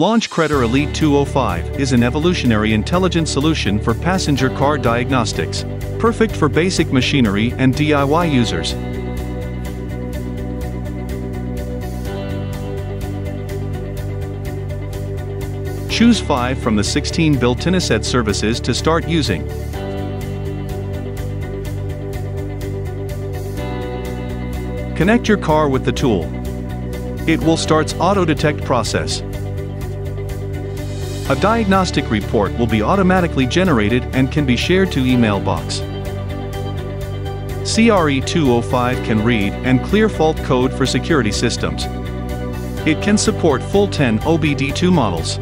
Launch Creader Elite 205 is an evolutionary intelligent solution for passenger car diagnostics, perfect for basic machinery and DIY users. Choose 5 from the 16 built-in asset services to start using. Connect your car with the tool. It will start's auto-detect process. A diagnostic report will be automatically generated and can be shared to email box. CRE205 can read and clear fault code for security systems. It can support full 10 OBD2 models.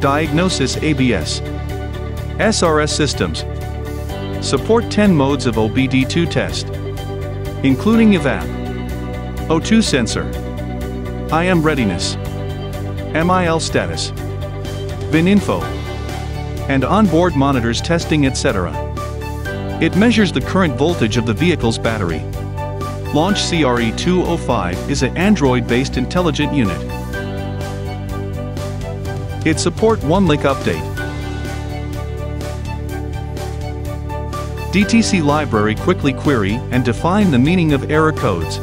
Diagnosis ABS. SRS systems. Support 10 modes of OBD2 test, including EVAP, O2 sensor, IM readiness, MIL status, VIN info, and onboard monitors testing etc. It measures the current voltage of the vehicle's battery. Launch CRE205 is an Android-based intelligent unit. It support one-link update. DTC library quickly query and define the meaning of error codes.